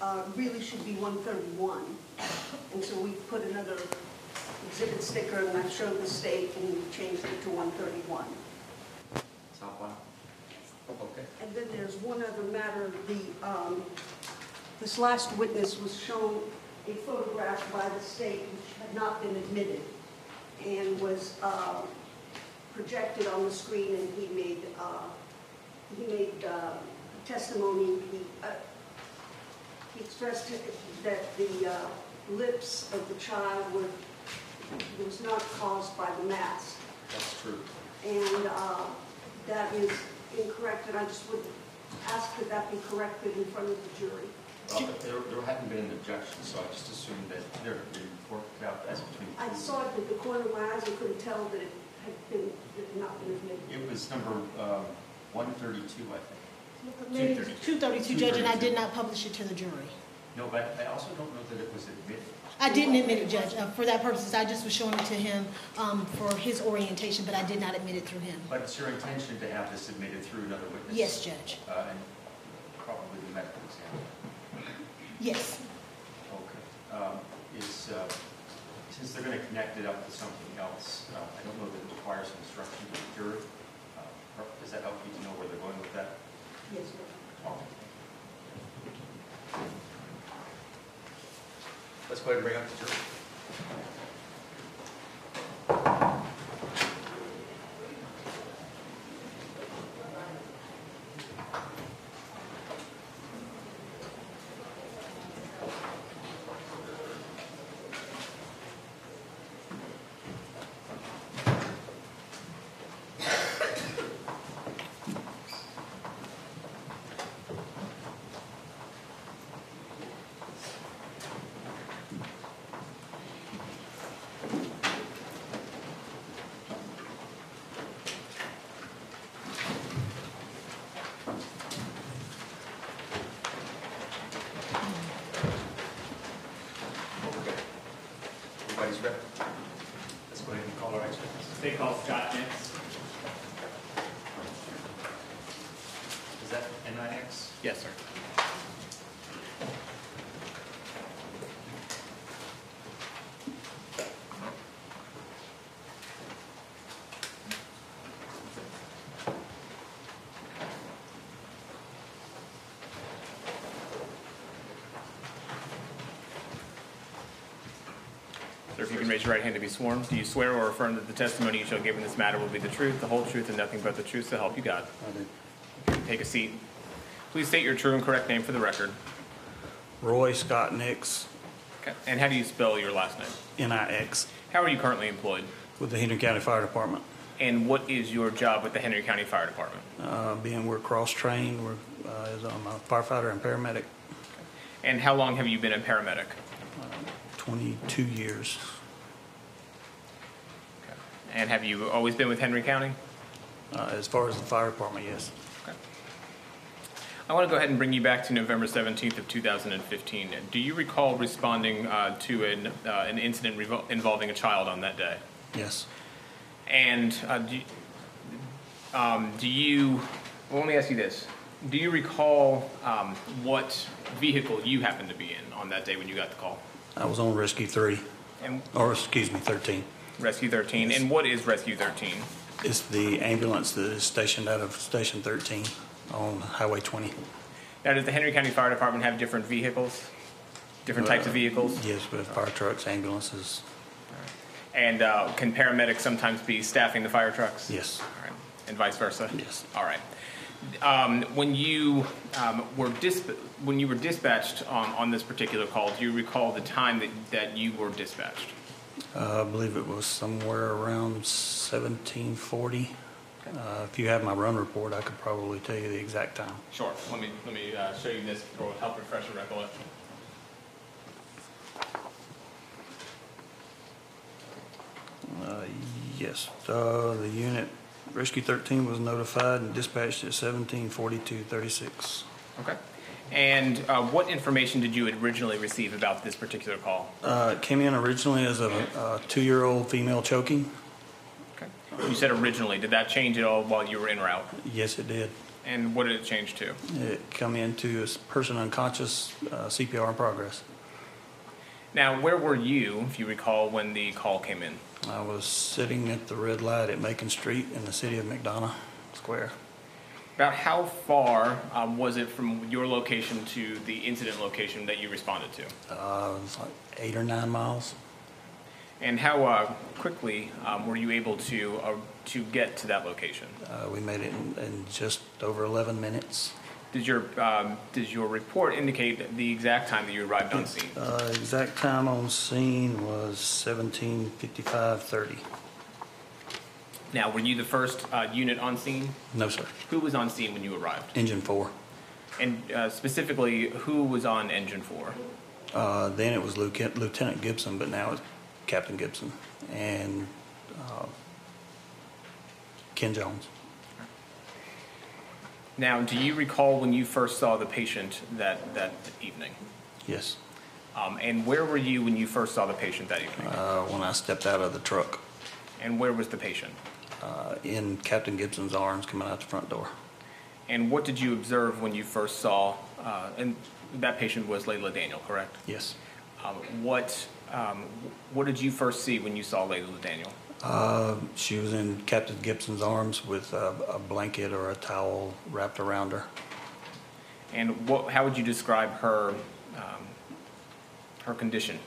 uh, really should be 131. And so we put another exhibit sticker, and I showed the state, and we changed it to 131. Top one? Okay. And then there's one other matter, the, um, this last witness was shown a photograph by the state which had not been admitted and was uh, projected on the screen, and he made, uh, he made uh, testimony, he, uh, expressed that the uh, lips of the child were, was not caused by the mask That's true. and uh, that is incorrect, and I just would ask that that be corrected in front of the jury. Well, there, there hadn't been an objection, so I just assumed that there, it worked out as between. I saw it at the corner of my eyes, I couldn't tell that it had been, that it had not been admitted. It was number, um, one thirty-two, I think. Maybe 232. 232, Judge, and I did not publish it to the jury. No, but I also don't know that it was admitted. I didn't admit it, Judge. Uh, For that purposes, I just was showing it to him um, for his orientation, but I did not admit it through him. But it's your intention to have this admitted through another witness? Yes, Judge. Uh, and probably the medical examiner. Yes. Okay. Um, Is, uh, since they're going to connect it up to something else, uh, I don't know that it requires instruction to the jury. Uh, Does that help you to know where they're going with that? Let's go ahead and bring up the jury. Sir, if you can raise your right hand to be sworn, do you swear or affirm that the testimony you shall give in this matter will be the truth, the whole truth, and nothing but the truth, so help you God? I do. Take a seat. Please state your true and correct name for the record. Roy Scott Nix, Okay. And how do you spell your last name? N-I-X, How are you currently employed? with the Henry County Fire Department. And what is your job with the Henry County Fire Department? Uh, Being we're cross-trained, we're, uh, as I'm a firefighter and paramedic, And how long have you been a paramedic? 22 years. And have you always been with Henry County? Uh, As far as the fire department, yes. Okay. I want to go ahead and bring you back to November 17th of 2015. Do you recall responding uh, to an, uh, an incident revol- involving a child on that day? Yes. And uh, do, you- um, do you, well, let me ask you this. Do you recall um, what vehicle you happened to be in on that day when you got the call? I was on Rescue 3, And or excuse me, 13. Rescue 13? And what is Rescue 13? It's the ambulance that is stationed out of Station 13 on Highway 20. Now, does the Henry County Fire Department have different vehicles? Different types of Uh, vehicles? Yes, with fire trucks, ambulances, And uh, can paramedics sometimes be staffing the fire trucks? yes, All right. And vice versa? yes. All right. Um, When you um, were dis, when you were dispatched on, on this particular call, do you recall the time that, that you were dispatched? Uh, I believe it was somewhere around 1740. Uh, If you have my run report, I could probably tell you the exact time. Sure. Let me, let me uh, show you this to help refresh your recollection. Uh, Yes, uh, the unit, Rescue 13 was notified and dispatched at 174236. Okay. And uh, what information did you originally receive about this particular call? Uh, It came in originally as a a two-year-old female choking. Okay. You said originally. Did that change at all while you were en route? Yes, it did. And what did it change to? It come into a person unconscious, uh, CPR in progress. Now, where were you, if you recall, when the call came in? I was sitting at the red light at Macon Street in the city of McDonough Square. About how far um, was it from your location to the incident location that you responded to? Uh, it was like eight or nine miles. And how uh, quickly um, were you able to uh, to get to that location? Uh, we made it in, in just over 11 minutes. Did your um, does your report indicate the exact time that you arrived on scene? Uh, exact time on scene was 17:55:30. Now, were you the first uh, unit on scene? No, sir. Who was on scene when you arrived? Engine four. And uh, specifically, who was on engine four? Uh, then it was Lieutenant, Lieutenant Gibson, but now it's Captain Gibson and uh, Ken Jones. Now, do you recall when you first saw the patient that, that evening? Yes. Um, and where were you when you first saw the patient that evening? Uh, when I stepped out of the truck, And where was the patient? uh, in Captain Gibson's arms coming out the front door. And what did you observe when you first saw, uh, and that patient was Layla Daniel, correct? Yes. Um, what, um, what did you first see when you saw Layla Daniel? Uh, she was in Captain Gibson's arms with a, a blanket or a towel wrapped around her. And what, how would you describe her, um, her condition?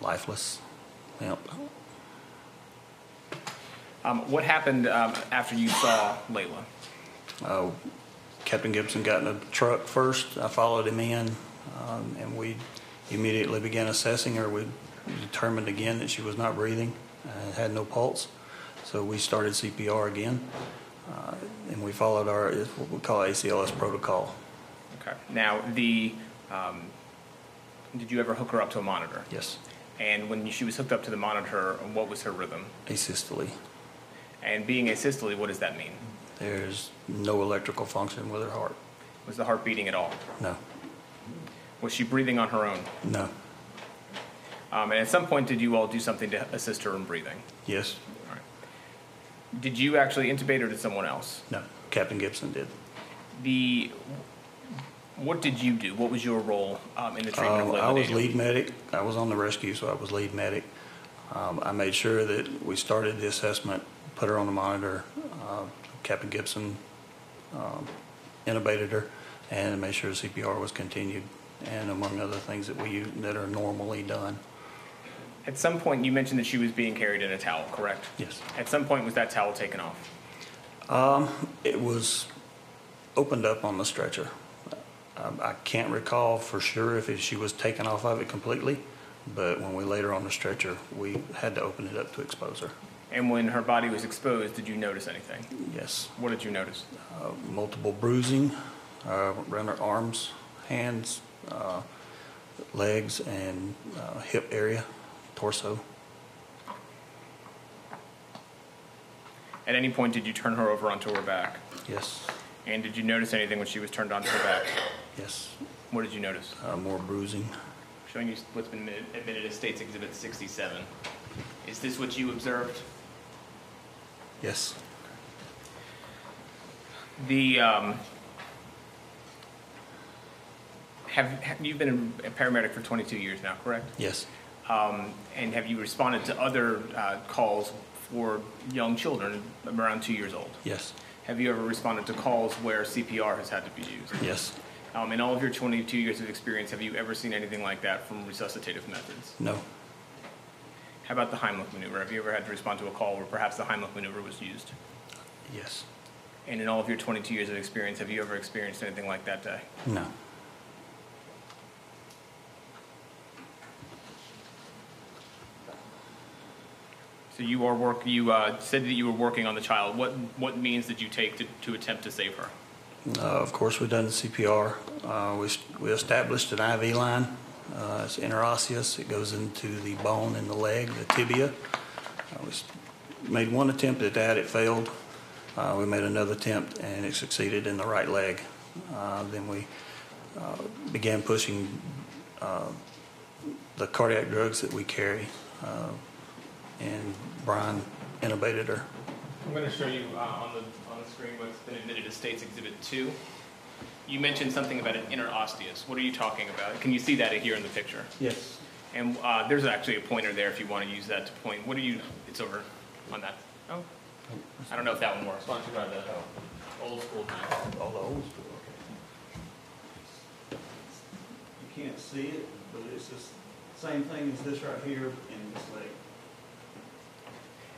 Lifeless. Limp. Um, what happened um, after you saw Layla? Uh, Captain Gibson got in the truck first. I followed him in, um, and we immediately began assessing her. We determined again that she was not breathing, uh, had no pulse. So we started CPR again, uh, and we followed our what we call ACLS protocol. Okay. Now, the, um, did you ever hook her up to a monitor? Yes, And when she was hooked up to the monitor, what was her rhythm? asystole. And being asystole, what does that mean? There's no electrical function with her heart. Was the heart beating at all? No, Was she breathing on her own? no, Um, and at some point, did you all do something to assist her in breathing? yes, All right. Did you actually intubate or did someone else? no. Captain Gibson did. The what did you do? What was your role um, in the treatment Um, I was lead medic. I was on the rescue, so I was lead medic. Um, I made sure that we started the assessment, put her on the monitor. Uh, Captain Gibson um, intubated her and made sure CPR was continued, and among other things that we that are normally done. At some point, you mentioned that she was being carried in a towel, correct? Yes. At some point, was that towel taken off? It was opened up on the stretcher. Um, I can't recall for sure if it, she was taken off of it completely, but when we laid her on the stretcher, we had to open it up to expose her. And when her body was exposed, did you notice anything? Yes. What did you notice? uh, multiple bruising uh, around her arms, hands, uh, legs, and uh, hip area, torso. At any point, did you turn her over onto her back? Yes, And did you notice anything when she was turned onto her back? yes. What did you notice? Uh, more bruising. Showing you what's been admitted- as State's Exhibit 67. Is this what you observed? Yes, The, um, have, have, you've been a paramedic for 22 years now, correct? yes, Um, and have you responded to other uh, calls for young children around two years old? yes, Have you ever responded to calls where CPR has had to be used? yes. Um, in all of your 22 years of experience, have you ever seen anything like that from resuscitative methods? No, How about the Heimlich maneuver? Have you ever had to respond to a call where perhaps the Heimlich maneuver was used? yes, And in all of your 22 years of experience, have you ever experienced anything like that day? no. So you are work. You uh, said that you were working on the child. What what means did you take to, to attempt to save her? Uh, of course, we've done the CPR. Uh, we, we established an IV line. Uh, it's interosseous. It goes into the bone in the leg, the tibia. Uh, we made one attempt at that. It failed. Uh, we made another attempt and it succeeded in the right leg. Then we began pushing the cardiac drugs that we carry. And Brian intubated her. I'm going to show you uh, on the on the screen what's been admitted as State's Exhibit 2. You mentioned something about an inner interosseous. What are you talking about? Can you see that here in the picture? Yes. And uh, there's actually a pointer there if you want to use that to point. What are you, it's over on that. Oh, I don't know if that one works. Why don't you try the old school map? All the old school, okay. You can't see it, but it's the same thing as this right here in this leg.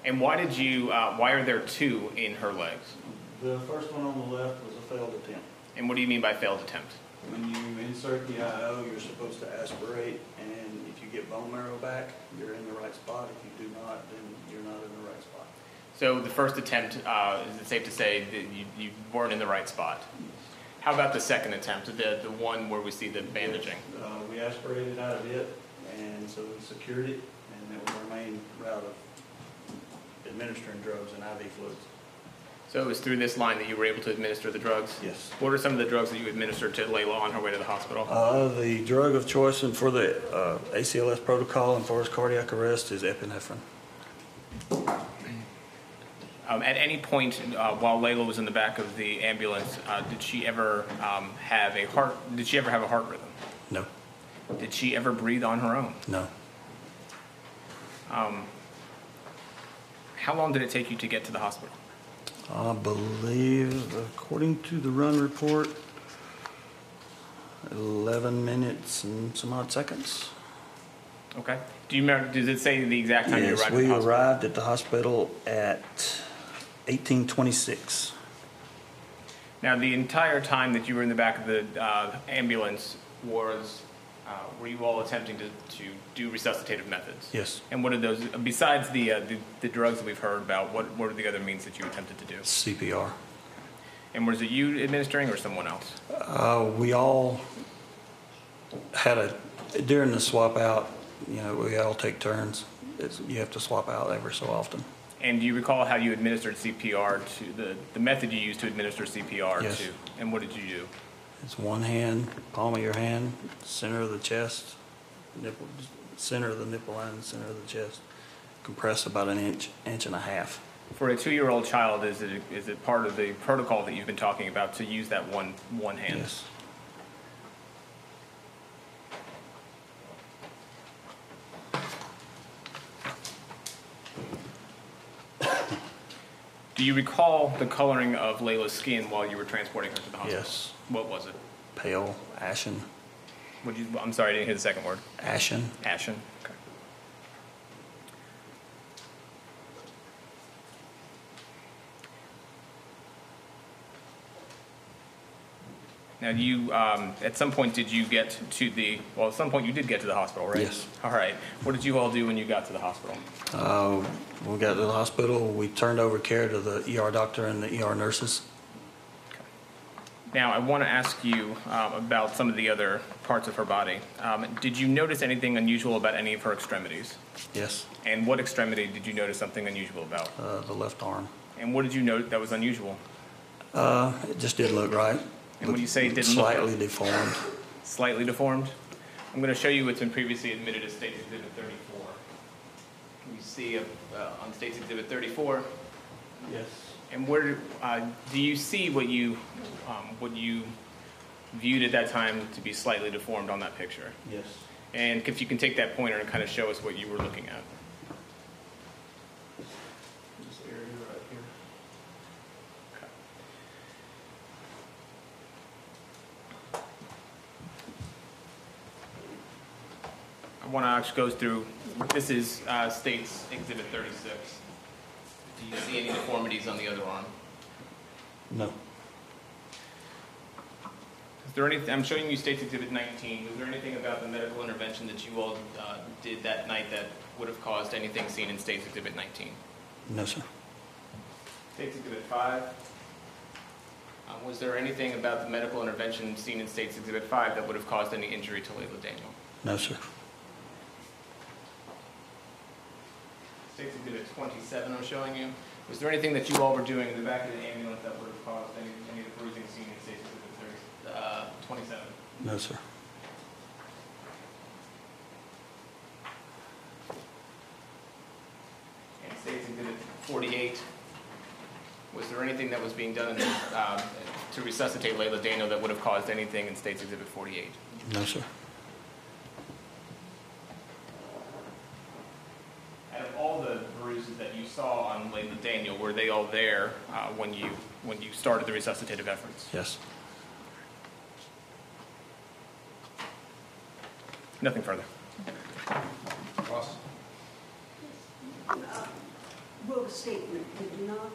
And why did you, uh, why are there two in her legs? The first one on the left was a failed attempt. And what do you mean by failed attempt? When you insert the IO, you're supposed to aspirate, and if you get bone marrow back, you're in the right spot. If you do not, then you're not in the right spot. So the first attempt, uh, is it safe to say that you, you weren't in the right spot? How about the second attempt, the, the one where we see the bandaging? Uh, we aspirated out of it, and so we secured it, and it was our main route of administering drugs and IV fluids. So it was through this line that you were able to administer the drugs? Yes. What are some of the drugs that you administered to Layla on her way to the hospital? Uh, the drug of choice and for the uh, ACLS protocol and for his cardiac arrest is epinephrine. Um, at any point uh, while Layla was in the back of the ambulance, uh, did she ever um, have a heart? Did she ever have a heart rhythm? No, Did she ever breathe on her own? no. Um, how long did it take you to get to the hospital? I believe, according to the run report, 11 minutes and some odd seconds. Okay. Do you remember? Does it say the exact time you Yes, arrived? at we the arrived at the hospital at 1826. Now, the entire time that you were in the back of the uh, ambulance was, uh, were you all attempting to, to do resuscitative methods? Yes. And what are those, besides the, uh, the, the drugs that we've heard about, what, what are the other means that you attempted to do? CPR. And was it you administering or someone else? Uh, we all had a, during the swap out, you know, we all take turns. It's, you have to swap out every so often. And do you recall how you administered CPR to, the, the method you used to administer CPR Yes. to? And what did you do? It's one hand, palm of your hand, center of the chest, nipple, center of the nipple line, center of the chest. Compress about an inch, inch and a half. For a two-year-old child, is it, is it part of the protocol that you've been talking about to use that one, one hand? Yes. Do you recall the coloring of Layla's skin while you were transporting her to the hospital? Yes. What was it? Pale, ashen, Would you, I'm sorry, I didn't hear the second word. ashen. Ashen? Okay. Now, you, um, at some point, did you get to the, well, at some point you did get to the hospital, right? Yes. All right. What did you all do when you got to the hospital? Uh, we got to the hospital, we turned over care to the ER doctor and the ER nurses. Now, I want to ask you um, about some of the other parts of her body. Um, Did you notice anything unusual about any of her extremities? Yes, And what extremity did you notice something unusual about? uh, the left arm. And what did you note that was unusual? Uh, it just didn't look right. And when you say it didn't look Slightly deformed. Slightly deformed? I'm going to show you what's been previously admitted as State's Exhibit 34. Can you see uh, on State's Exhibit 34? Yes. And where, uh, do you see what you, um, what you viewed at that time to be slightly deformed on that picture? Yes. And if you can take that pointer and kind of show us what you were looking at. This area right here. I want to actually go through, this is uh, State's Exhibit 36. Do you see any deformities on the other arm? No. Is there anything, I'm showing you State's Exhibit 19. Was there anything about the medical intervention that you all uh, did that night that would have caused anything seen in State's Exhibit 19? No, sir. State's Exhibit 5. Uh, Was there anything about the medical intervention seen in State's Exhibit 5 that would have caused any injury to Layla Daniel? No, sir. State's Exhibit 27 I'm showing you. Was there anything that you all were doing in the back of the ambulance that would have caused any, any of the bruising seen in State's Exhibit 30, uh, 27? No, sir. And State's Exhibit 48? Was there anything that was being done um, to resuscitate Layla Daniel that would have caused anything in State's Exhibit 48? No, sir. Out of all the bruises that you saw on Layla Daniel, were they all there uh, when you, when you started the resuscitative efforts? Yes. Nothing further. Ross? Wrote a statement, did you not?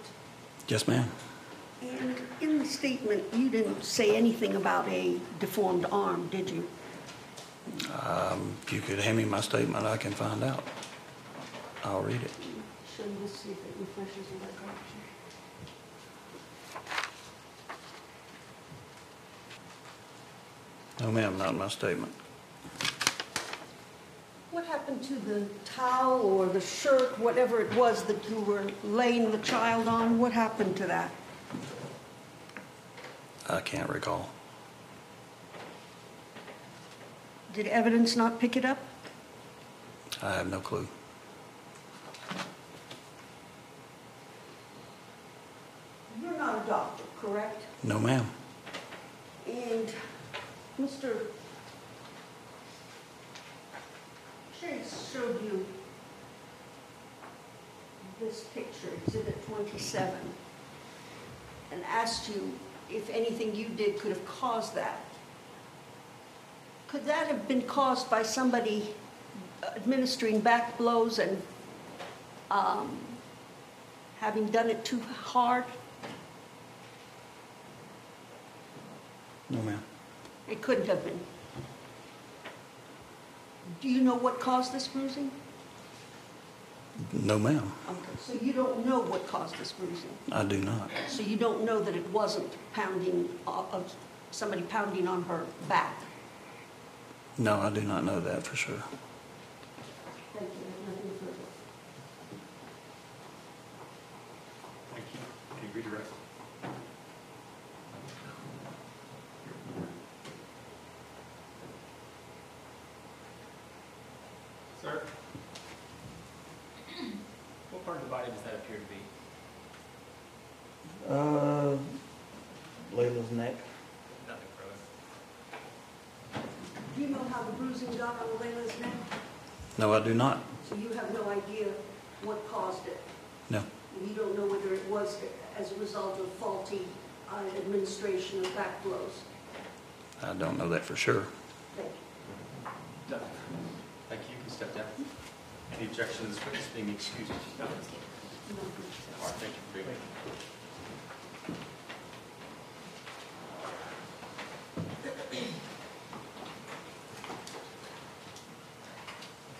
Yes, ma'am. And in the statement, you didn't say anything about a deformed arm, did you? Um, If you could hand me my statement, I can find out. I'll read it. Me this, see if it refreshes in that direction. No, ma'am, not in my statement. What happened to the towel or the shirt, whatever it was that you were laying the child on? What happened to that? I can't recall. Did evidence not pick it up? I have no clue. You're not a doctor, correct? No, ma'am. And Mr. Chase showed you this picture, Exhibit 27, and asked you if anything you did could have caused that. Could that have been caused by somebody administering back blows and um, having done it too hard? No, ma'am. It couldn't have been. Do you know what caused this bruising? No, ma'am. Okay, so you don't know what caused this bruising? I do not. So you don't know that it wasn't pounding, uh, of somebody pounding on her back? No, I do not know that for sure. Thank you, I have nothing further. Thank you. Can you redirect? Sir? What part of the body does that appear to be? Uh, Layla's neck. Nothing further. Do you know how the bruising got on Layla's neck? No, I do not. So you have no idea what caused it? No. And you don't know whether it was as a result of faulty uh, administration of back blows? I don't know that for sure. Thank you. Nothing. Thank you. You can step down. Any objections, witness being excused? No. All right, thank you for being here.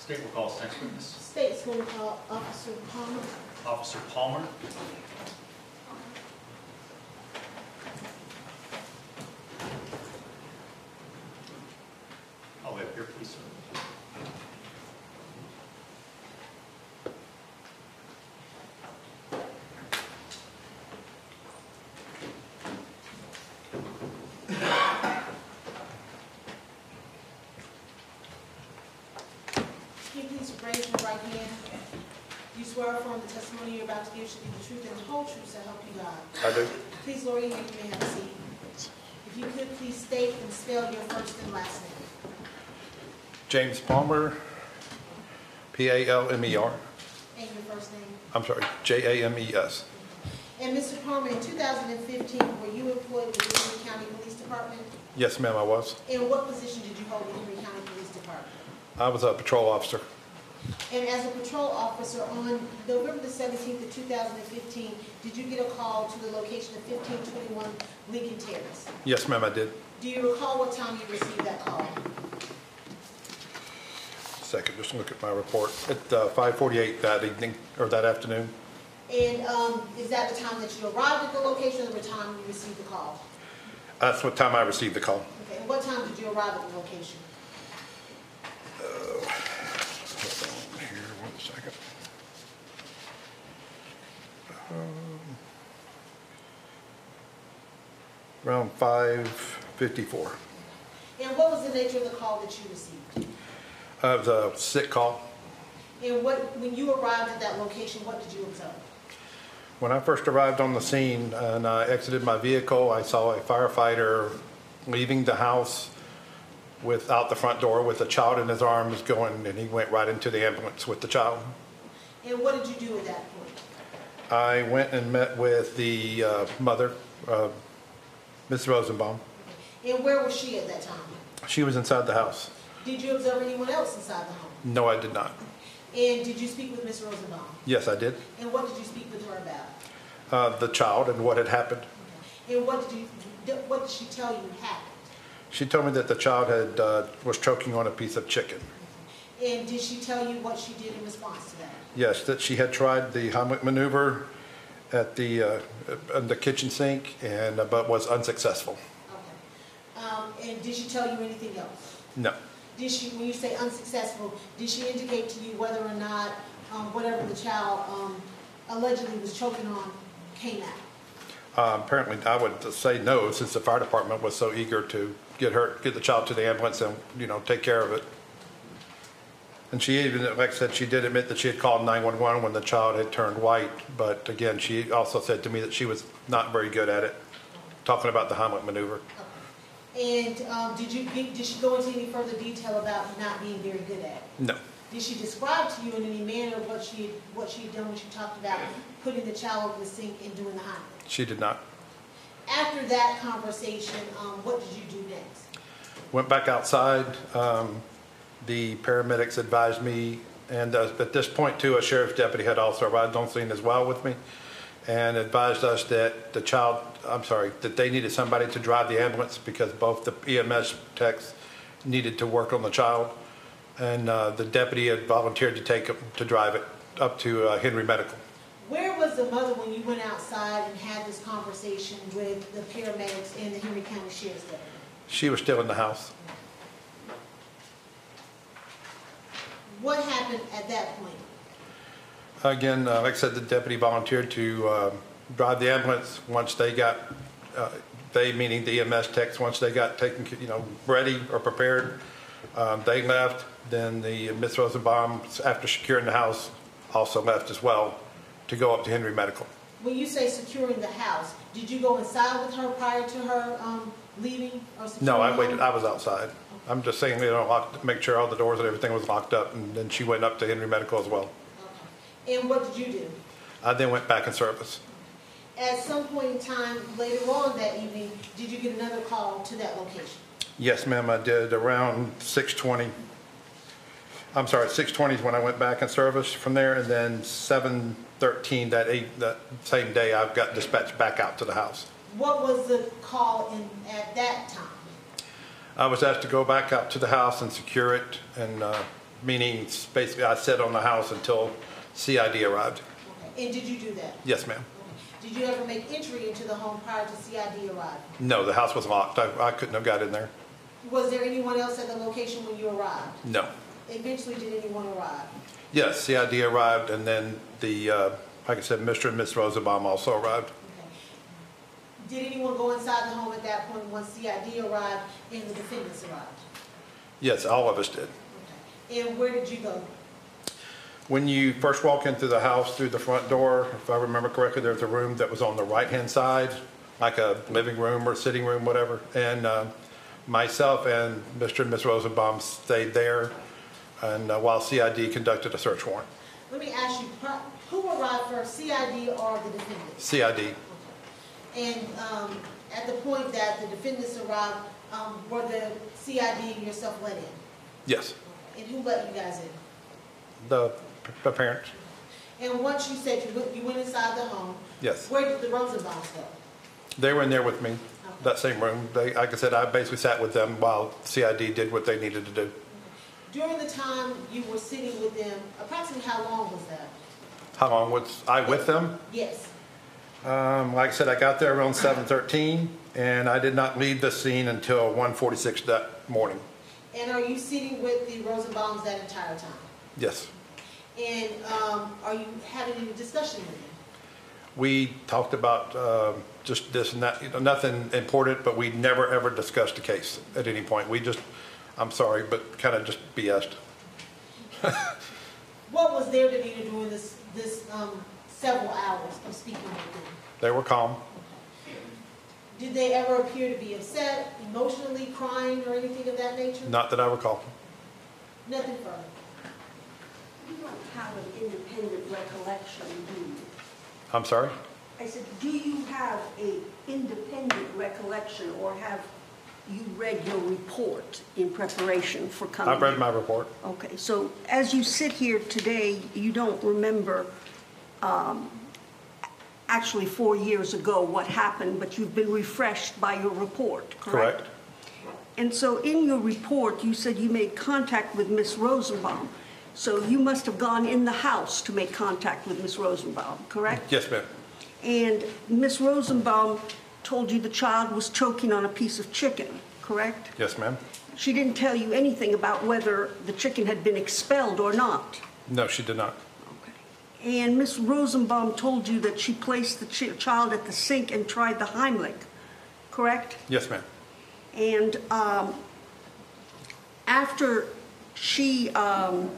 State will call us next witness. State's going to call Officer Palmer. Officer Palmer. I'll wait here, please, sir. Can you please hand? You swear affirm the testimony you're about to give should be the truth and the whole truth, so help you God. I do. Please lower your hand, you may have a seat. If you could, please state and spell your first and last name. James Palmer, P-A-L-M-E-R. And your first name. I'm sorry, J-A-M-E-S. And Mr. Palmer, in 2015, were you employed with the Henry County Police Department? Yes, ma'am, I was. And what position did you hold with the Henry County Police Department? I was a patrol officer. And as a patrol officer, on November the 17th of 2015, did you get a call to the location of 1521 Lincoln Terrace? Yes, ma'am, I did. Do you recall what time you received that call? Second, just look at my report. At uh, 5:48 that evening, or that afternoon. And um, is that the time that you arrived at the location or the time you received the call? That's what time I received the call. Okay, and what time did you arrive at the location? Hold on here, one second. Um, Around 5:54. And what was the nature of the call that you received? Uh, It was a sick call. And what, when you arrived at that location, what did you observe? When I first arrived on the scene and I exited my vehicle, I saw a firefighter leaving the house without the front door with a child in his arms going, and he went right into the ambulance with the child. And what did you do at that point? I went and met with the uh, mother, uh, Ms. Rosenbaum. And where was she at that time? She was inside the house. Did you observe anyone else inside the home? No, I did not. And did you speak with Ms. Rosenbaum? Yes, I did. And what did you speak with her about? Uh, The child and what had happened. And what did you, what did she tell you happened? She told me that the child had, uh, was choking on a piece of chicken. And did she tell you what she did in response to that? Yes, that she had tried the Heimlich maneuver at the, uh, in the kitchen sink and, uh, but was unsuccessful. Okay. Um, and did she tell you anything else? No. Did she, when you say unsuccessful, did she indicate to you whether or not, um, whatever the child, um, allegedly was choking on came out? Uh, Apparently, I would say no, since the fire department was so eager to get her, get the child to the ambulance and, you know, take care of it. And she even, like I said, she did admit that she had called 911 when the child had turned white. But again, she also said to me that she was not very good at it, talking about the Heimlich maneuver. And, um, did you, did she go into any further detail about not being very good at it? No. Did she describe to you in any manner what she, what she had done when she talked about putting the child over the sink and doing the Heimlich? She did not. After that conversation, um, what did you do next? Went back outside. Um, The paramedics advised me, and uh, at this point too, a sheriff's deputy had also arrived on scene as well with me, and advised us that the child, I'm sorry, that they needed somebody to drive the ambulance because both the EMS techs needed to work on the child. And uh, the deputy had volunteered to take him, to drive it up to uh, Henry Medical. Where was the mother when you went outside and had this conversation with the paramedics and the Henry County Sheriff's Deputy? She was still in the house. What happened at that point? Again, uh, like I said, the deputy volunteered to uh, drive the ambulance once they got, uh, they meaning the EMS techs, once they got taken, you know, ready or prepared, um, they left. Then the Miss Rosenbaum, after securing the house, also left as well to go up to Henry Medical. When you say securing the house, did you go inside with her prior to her um, leaving or No, I waited, home? I was outside. I'm just saying, you know, lock, make sure all the doors and everything was locked up, and then she went up to Henry Medical as well. Okay. And what did you do? I then went back in service. At some point in time later on that evening, did you get another call to that location? Yes, ma'am, I did around 6:20. I'm sorry, 6:20 is when I went back in service from there, and then 7:13 that eight, that same day, I got dispatched back out to the house. What was the call in, at that time? I was asked to go back out to the house and secure it, and, uh, meaning basically I sat on the house until CID arrived. And did you do that? Yes, ma'am. Did you ever make entry into the home prior to CID arriving? No, the house was locked. I I couldn't have got in there. Was there anyone else at the location when you arrived? No. Eventually, did anyone arrive? Yes, CID arrived, and then the, uh, like I said, Mr. and Miss Rosenbaum also arrived. Did anyone go inside the home at that point once CID arrived and the defendants arrived? Yes, all of us did. Okay. And where did you go? When you first walk into the house, through the front door, if I remember correctly, there's a room that was on the right-hand side, like a living room or sitting room, whatever. And uh, myself and Mr. and Miss Rosenbaum stayed there, and uh, while CID conducted a search warrant. Let me ask you, who arrived first, CID or the defendants? CID, And um, at the point that the defendants arrived, um, were the CID and yourself let in? yes, And who let you guys in? the the parents, And once you said you went, you went inside the home, yes. where did the Rosenbaums go? They were in there with me, that same room. They, like I said, I basically sat with them while CID did what they needed to do. During the time you were sitting with them, approximately how long was that? How long was I with them? Yes. Um, like I said, I got there around seven thirteen, and I did not leave the scene until one forty-six that morning. And are you sitting with the Rosenbaums that entire time? Yes. And um, are you having any discussion with them? We talked about, um just this and that, you know, nothing important, but we never, ever discussed the case at any point. We just, I'm sorry, but kind of just BS'd. What was their demeanor during this, this um, several hours of speaking with them. They were calm. Did they ever appear to be upset, emotionally crying, or anything of that nature? Not that I recall. Nothing further. You don't have an independent recollection, do you? I'm sorry? I said, do you have a independent recollection, or have you read your report in preparation for coming? I've read my report. Okay, so as you sit here today, you don't remember, um, actually four years ago what happened, but you've been refreshed by your report, correct? Correct? And so in your report, you said you made contact with Miss Rosenbaum. So you must have gone in the house to make contact with Miss Rosenbaum, correct? Yes, ma'am. And Miss Rosenbaum told you the child was choking on a piece of chicken, correct? Yes, ma'am. She didn't tell you anything about whether the chicken had been expelled or not. No, she did not. And Miss Rosenbaum told you that she placed the chi- child at the sink and tried the Heimlich, correct? Yes, ma'am. And um, after she, um,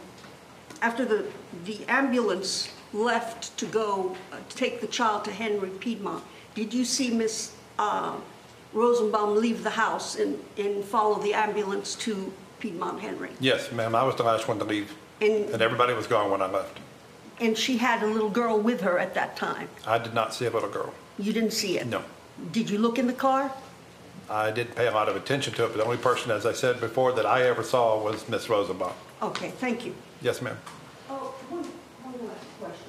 after the, the ambulance left to go uh, to take the child to Henry Piedmont, did you see Miss uh, Rosenbaum leave the house and, and follow the ambulance to Piedmont Henry? Yes, ma'am. I was the last one to leave, And, and everybody was gone when I left. And she had a little girl with her at that time? I did not see a little girl. You didn't see it? No. Did you look in the car? I didn't pay a lot of attention to it, but the only person, as I said before, that I ever saw was Miss Rosenbaum. Okay, thank you. Yes, ma'am. Oh, one, one last question.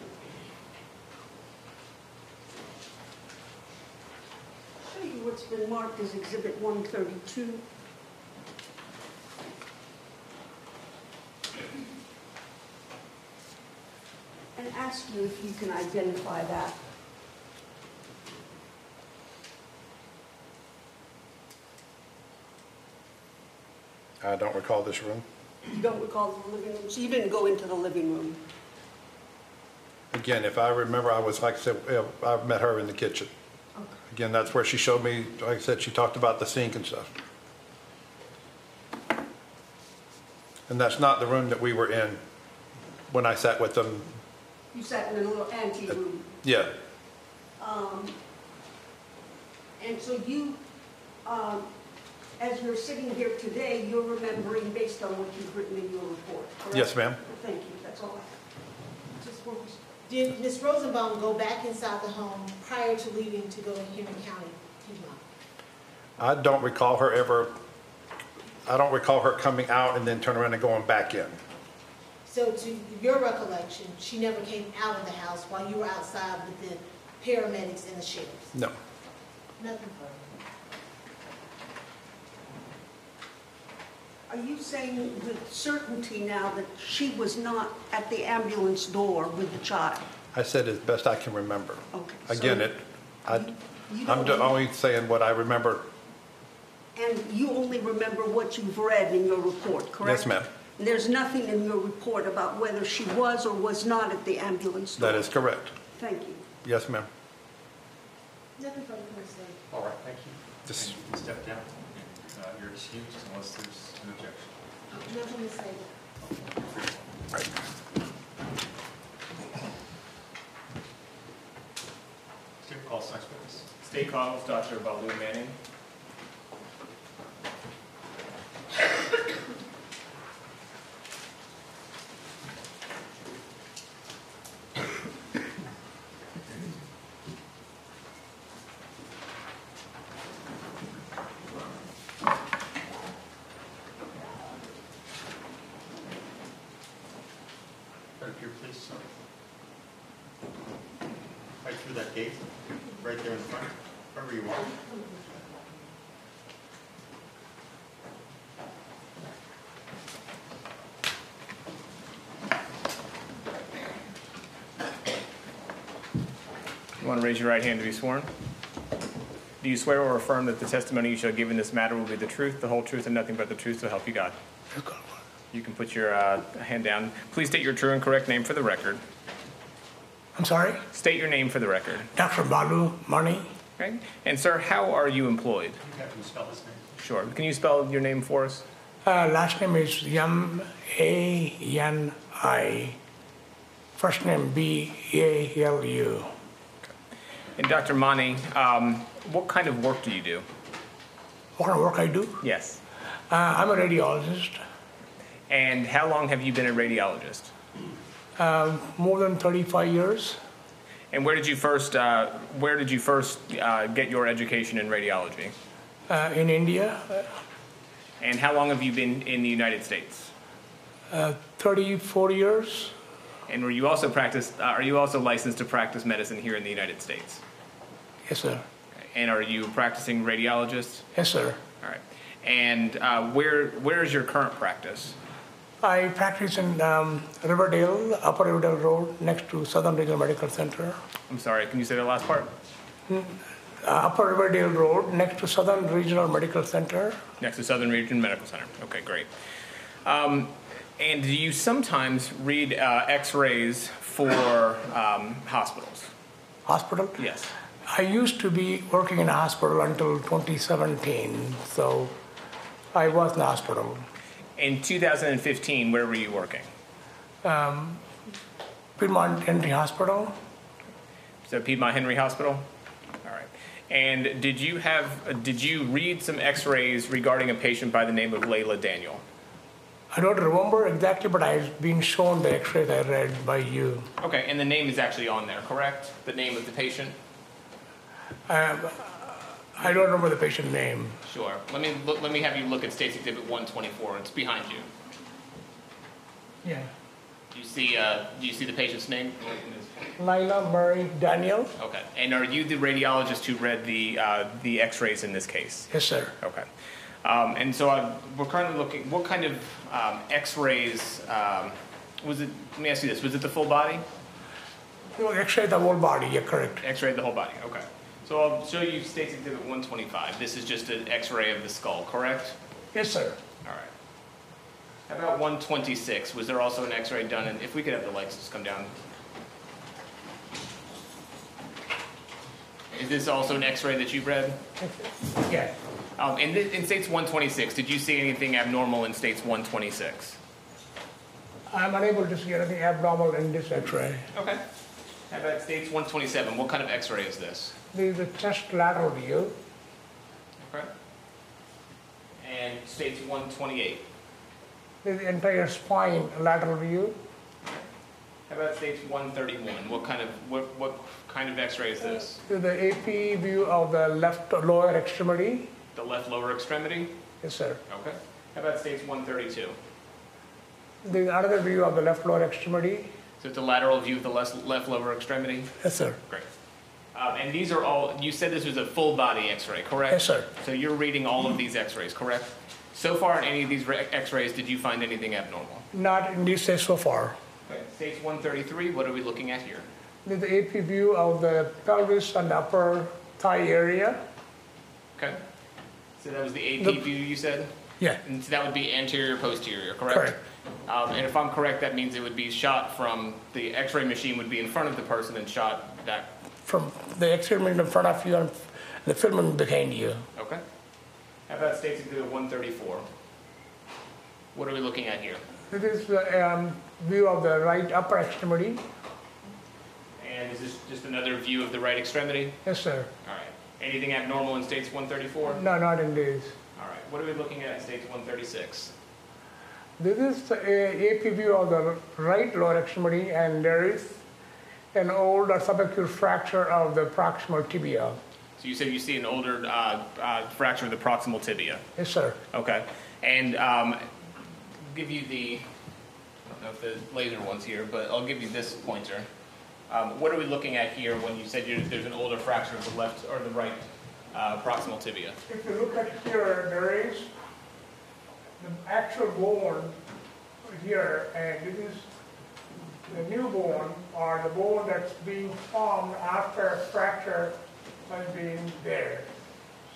Show you what's been marked as Exhibit 132. And ask you if you can identify that. I don't recall this room. You don't recall the living room, so you didn't go into the living room? Again, if I remember, I was, like I said, I met her in the kitchen. Okay. Again, that's where she showed me, like I said, she talked about the sink and stuff. And that's not the room that we were in when I sat with them. You sat in a little ante room. Yeah, Um, And so you, um, as you're sitting here today, you're remembering based on what you've written in your report, correct? Yes, ma'am. Thank you, that's all I have. Just one- Did Ms. Rosenbaum go back inside the home prior to leaving to go to Henry County, Piedmont? I don't recall her ever, I don't recall her coming out and then turning around and going back in. So to your recollection, she never came out of the house while you were outside with the paramedics and the sheriffs? No. Nothing further. Are you saying with certainty now that she was not at the ambulance door with the child? I said as best I can remember. Okay. Again, so it, I, you I'm don't ju- rem- only saying what I remember. And you only remember what you've read in your report, correct? Yes, ma'am. There's nothing in your report about whether she was or was not at the ambulance door? That is correct. Thank you. Yes, ma'am. Nothing further, Commissioner. All right, thank you. Just- And you can step down. and, uh, You're excused unless there's an objection. Nothing to say. State calls next witness. State calls Dr. Balu Manning. Right up here, please, sir. Right through that gate, right there in front, wherever you are. You want to raise your right hand to be sworn? Do you swear or affirm that the testimony you shall give in this matter will be the truth, the whole truth, and nothing but the truth, so help you God? You can put your uh, hand down. Please state your true and correct name for the record. I'm sorry, State your name for the record. Dr. Balu Yani, Okay? And sir, how are you employed? You have spell his name. Sure. Can you spell your name for us? uh, last name is Yam A Yan I First name B A L U. And Dr. Yani, um, what kind of work do you do? What kind of work I do? Yes. Uh, I'm a radiologist. And how long have you been a radiologist? More than 35 years. And where did you first, uh, where did you first uh, get your education in radiology? Uh, in India, And how long have you been in the United States? uh, 34 years. And were you also practice, uh, are you also licensed to practice medicine here in the United States? Yes, sir. And are you a practicing radiologist? Yes, sir. All right. And uh, where, where is your current practice? I practice in um, Riverdale, Upper Riverdale Road, next to Southern Regional Medical Center. I'm sorry, can you say the last part? Uh, Upper Riverdale Road, next to Southern Regional Medical Center. Next to Southern Region Medical Center. Okay, great. Um, and do you sometimes read uh, x-rays for um, hospitals? Hospital. Yes. I used to be working in a hospital until 2017, so I was in a hospital. In 2015, where were you working? Um, Piedmont Henry Hospital. So Piedmont Henry Hospital? All right. And did you have, did you read some x-rays regarding a patient by the name of Laila Daniel? I don't remember exactly, but I've been shown the x-rays I read by you. Okay, and the name is actually on there, correct? The name of the patient? I don't remember the patient name. Sure. Let me, look, let me have you look at State's Exhibit 124. It's behind you. Yeah. Do you see, uh, do you see the patient's name? Lila Murray Daniel. Okay. And are you the radiologist who read the, uh, the x-rays in this case? Yes, sir. Okay. Um, and so i we're currently looking, what kind of um, x-rays, um, was it, let me ask you this, was it the full body? No, x-ray the whole body. You're correct. X-ray the whole body, okay. So I'll show you State's Exhibit 125. This is just an x-ray of the skull, correct? Yes, sir. All right. How about 126? Was there also an x-ray done? And if we could have the lights just come down. Is this also an x-ray that you read? Yeah. Um, in, the, in states 126, did you see anything abnormal in states 126? I'm unable to see anything abnormal in this x-ray. Okay. How about states 127? What kind of x-ray is this? Is the chest lateral view. Okay. And stage 128. The entire spine lateral view. How about stage 131? What kind of what what kind of X-ray is this? This the AP view of the left lower extremity. The left lower extremity. Yes, sir. Okay. How about stage 132? The other view of the left lower extremity. So it's a lateral view of the left left lower extremity. Yes, sir. Great. Um, and these are all. You said this was a full body X-ray, correct? Yes, sir. So you're reading all of these X-rays, correct? So far in any of these re- X-rays, did you find anything abnormal? Not in this case so far. Okay. States 133. What are we looking at here? The AP view of the pelvis and upper thigh area. Okay. So that was the AP Nope. view you said. Yeah. And so that would be anterior posterior, correct? Correct. Um, and if I'm correct, that means it would be shot from the X-ray machine would be in front of the person and shot back. From the experiment in front of you and the filament behind you. Okay. How about states exhibit 134? What are we looking at here? This is the um, view of the right upper extremity. And is this just another view of the right extremity? Yes, sir. All right. Anything abnormal in states 134? No, not in this. All right. What are we looking at in states 136? This is the uh, AP view of the right lower extremity, and there is an old or subacute fracture of the proximal tibia. So you said you see an older uh, uh, fracture of the proximal tibia. Yes, sir. Okay. And um, give you the, I don't know if the laser one's here, but I'll give you this pointer. Um, what are we looking at here when you said you're, there's an older fracture of the left or the right uh, proximal tibia? If you look at here, there is the actual bone here, and this is the new bone, or the bone that's being formed after a fracture has been there.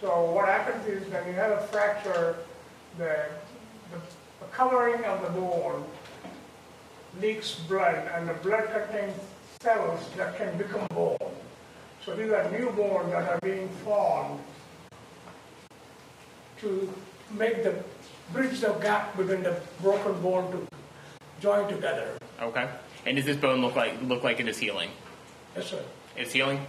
So what happens is when you have a fracture, the, the the covering of the bone leaks blood, and the blood contains cells that can become bone. So these are new bones that are being formed to make the, bridge the gap between the broken bone to join together. Okay. And does this bone look like look like it is healing? Yes, sir. It's healing.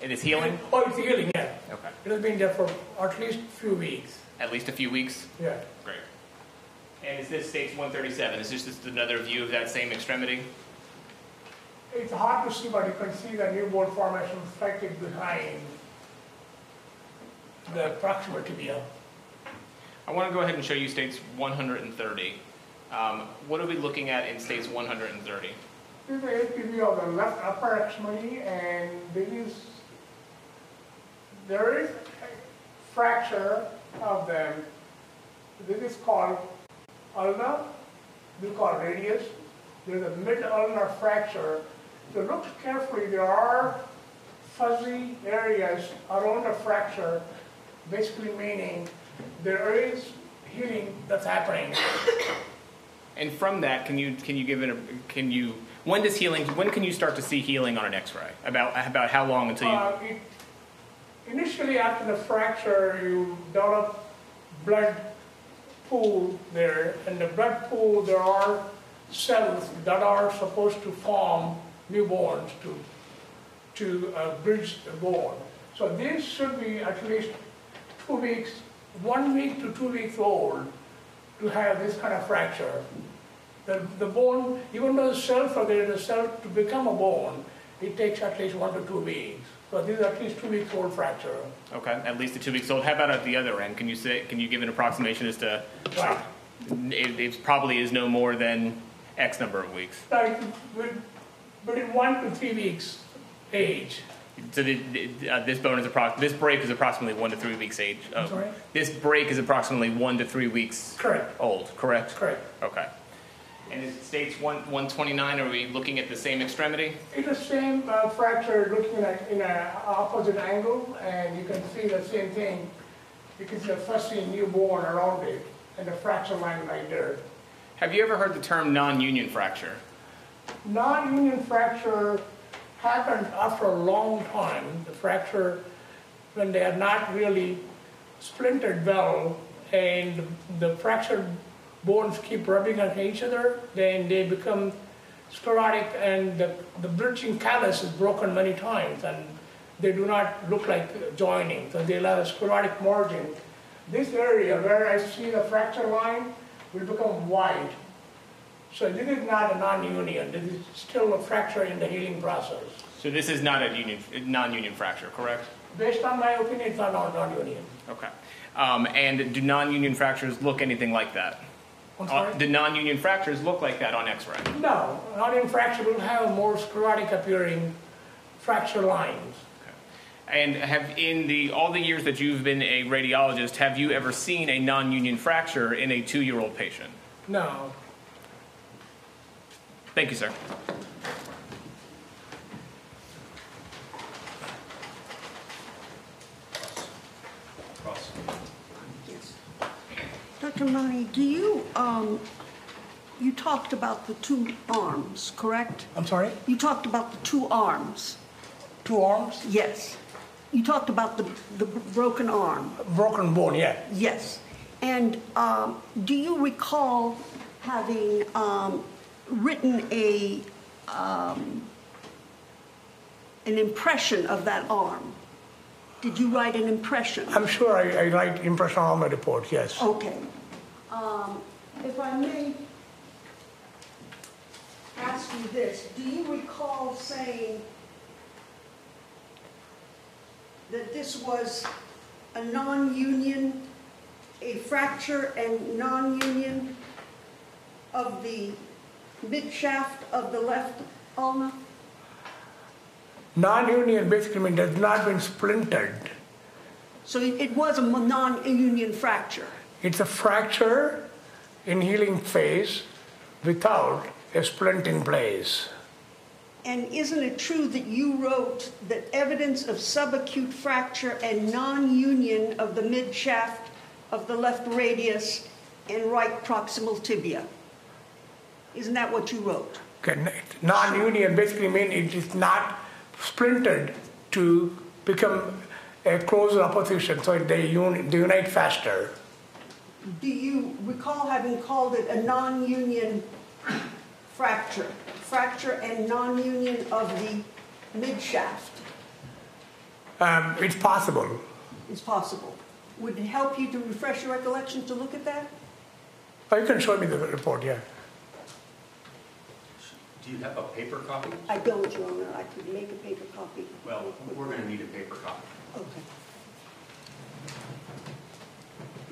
It is healing. Oh, it's healing, yeah. Okay. It has been there for at least a few weeks. At least a few weeks. Yeah. Great. And is this stage 137? Is this just another view of that same extremity? It's hard to see, but you can see the new bone formation reflected behind the proximal tibia. I want to go ahead and show you states 130. Um, what are we looking at in states 130? This AP view of the left upper extremity, and this is, there is a fracture of them. This is called ulna, this is called radius. There's a mid-ulnar fracture. If you look carefully, there are fuzzy areas around the fracture, basically meaning there is healing that's happening. And from that, can you can you give it a can you when does healing when can you start to see healing on an X-ray? About about how long until you? Uh, it, initially, after the fracture, you develop blood pool there, and the blood pool there are cells that are supposed to form new bones to to uh, bridge the bone. So this should be at least two weeks, one week to two weeks old to have this kind of fracture. The, the bone, even though the cells are there, the cell to become a bone, it takes at least one to two weeks. So this is at least two weeks old fracture. Okay, at least a two weeks old. How about at the other end? Can you say can you give an approximation as to Right. it, it probably is no more than X number of weeks. Like, within one to three weeks age. So the, the, uh, this bone is appro- this break is approximately one to three weeks age. Oh, sorry? This break is approximately one to three weeks Correct, old. Correct. correct. Okay. And it states one one twenty nine. Are we looking at the same extremity? It's the same uh, fracture looking at in an opposite angle, and you can see the same thing. You can see a fussy new bone around it, and the fracture line right there. Have you ever heard the term non-union fracture? Non-union fracture happens after a long time. The fracture, when they are not really splintered well, and the fractured bones keep rubbing on each other, then they become sclerotic, and the, the bridging callus is broken many times, and they do not look like joining, so they'll have a sclerotic margin. This area where I see the fracture line will become wide. So this is not a non-union, this is still a fracture in the healing process. So this is not a union non-union fracture, correct? Based on my opinion, it's not non- non-union. Okay. Um, and do non-union fractures look anything like that? I'm Uh, do non-union fractures look like that on X-ray? No, non-union fracture will have more sclerotic appearing fracture lines. And have in the all the years that you've been a radiologist, have you ever seen a non-union fracture in a two-year-old patient? No, Thank you, sir. Cross. Yes. Dr. Mahoney, do you, um, you talked about the two arms, correct? I'm sorry, You talked about the two arms, two arms, yes. You talked about the, the broken arm, broken bone, yeah. yes. And um, do you recall having um, written a, um, an impression of that arm? Did you write an impression? I'm sure I, I write impression on my report, yes. Okay. Um, If I may ask you this, do you recall saying that this was a non-union, a fracture and non-union of the midshaft of the left ulna? Non-union basically means it has not been splintered. So it it was a non-union fracture? It's a fracture in healing phase without a splint in place. And isn't it true that you wrote that evidence of subacute fracture and non-union of the midshaft of the left radius and right proximal tibia? Isn't that what you wrote? Okay, non-union basically means it is not splintered to become a closer opposition, so they, uni- they unite faster. Do you recall having called it a non-union fracture, fracture and non-union of the midshaft Um, it's possible. It's possible. Would it help you to refresh your recollection to look at that? Oh, You can show me the report, yeah. Do you have a paper copy? I don't, Your Honor, I could make a paper copy. Well, we're going to need a paper copy. Okay.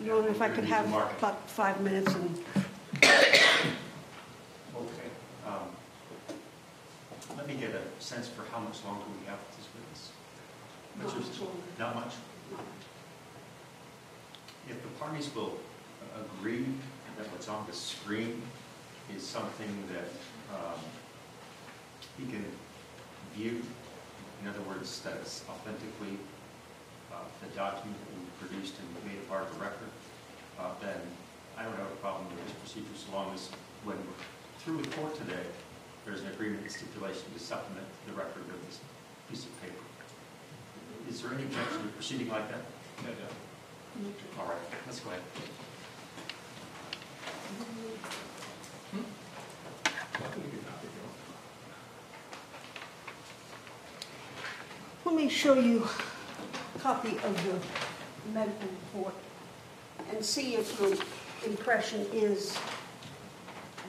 Your know, if I could have about five minutes and, Okay. um, Let me get a sense for how much longer we have with this witness. Not much. Not much? If the parties will agree that what's on the screen is something that um, he can view, in other words, that it's authentically the document that we produced and made a part of the record, uh, then I don't have a problem with this procedure so long as when we're through with court today, there's an agreement and stipulation to supplement the record with this piece of paper. Is there any objection to proceeding like that? All right, let's go ahead. let me show you a copy of the medical report and see if your impression is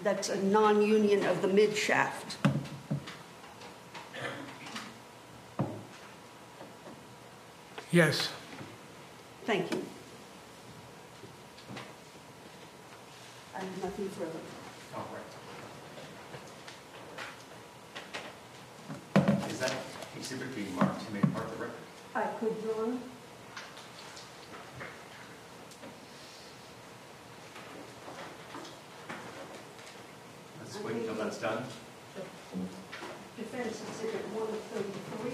that's a non-union of the midshaft. Yes. Thank you. I have nothing further. All right. Is that exhibit being marked to make part of the record? I could, Your Honor. Let's wait until that's done. Defense Exhibit 133.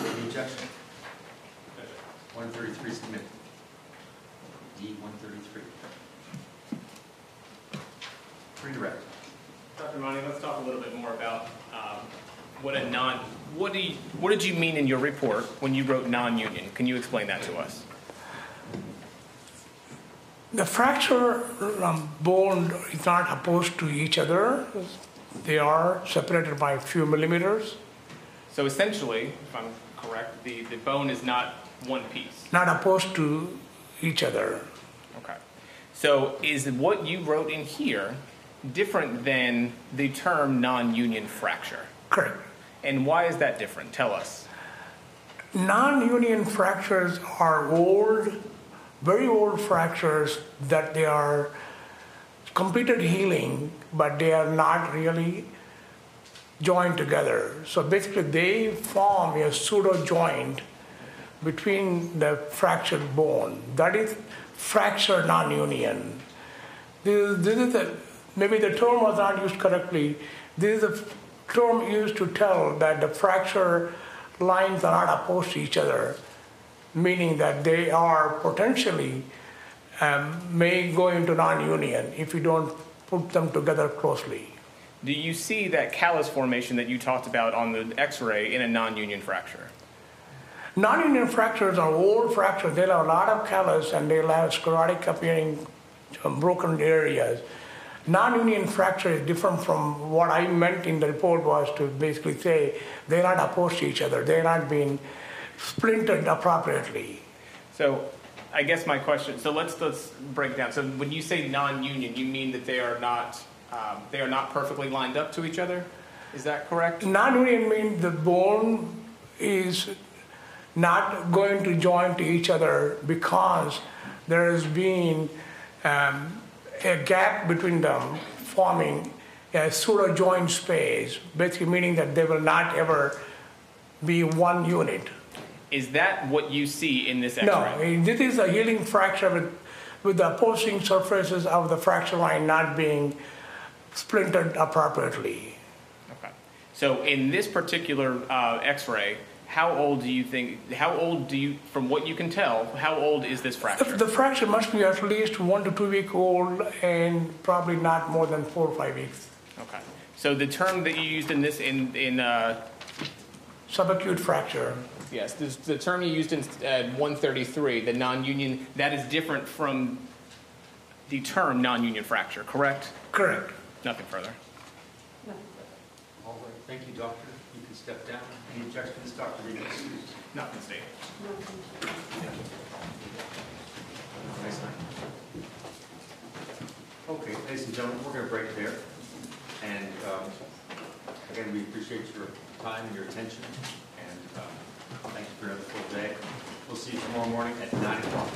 Any objection? 133 is submitted. D 133. Redirect. Dr. Monty, let's talk a little bit more about um, what a non, what do you, what did you mean in your report when you wrote non-union? Can you explain that to us? The fracture um, bone is not opposed to each other. They are separated by a few millimeters, So essentially, if I'm correct, the, the bone is not one piece. not opposed to each other. Okay. So is what you wrote in here different than the term non-union fracture? Correct. And why is that different? Tell us. Non-union fractures are old, very old fractures that they are completed healing, but they are not really joined together. So basically, they form a pseudo joint between the fractured bone. That is fracture non-union. This, this is maybe the term was not used correctly. This is a term used to tell that the fracture lines are not opposed to each other, meaning that they are potentially um, may go into non-union if you don't put them together closely. Do you see that callus formation that you talked about on the x-ray in a non-union fracture? Non-union fractures are old fractures. They'll have a lot of callus and they'll have sclerotic appearing um, broken areas. Non-union fracture is different from what I meant in the report was to basically say they're not opposed to each other. They're not being splintered appropriately. So I guess my question, so let's, let's break down. So when you say non-union, you mean that they are not, um, they are not perfectly lined up to each other? Is that correct? Non-union means the bone is not going to join to each other because there has been um, a gap between them forming a pseudo joint space, basically meaning that they will not ever be one unit. Is that what you see in this x-ray? No, this is a healing fracture with, with the opposing surfaces of the fracture line not being splintered appropriately. Okay. So in this particular uh, x-ray, how old do you think, how old do you, from what you can tell, how old is this fracture? the fracture must be at least one to two week old and probably not more than four or five weeks. Okay. So the term that you used in this, in, in, uh, Subacute fracture. yes, the, the term you used in uh, 133, the non-union, that is different from the term non-union fracture, correct? Correct. Nothing further. No. All right, thank you, doctor. You can step down. Any objections, Dr. Regis? Nothing stated. Nice night. Okay, ladies and gentlemen, we're going to break there. And um, again, we appreciate your time and your attention, and um, thank you for another full day. We'll see you tomorrow morning at 9 o'clock.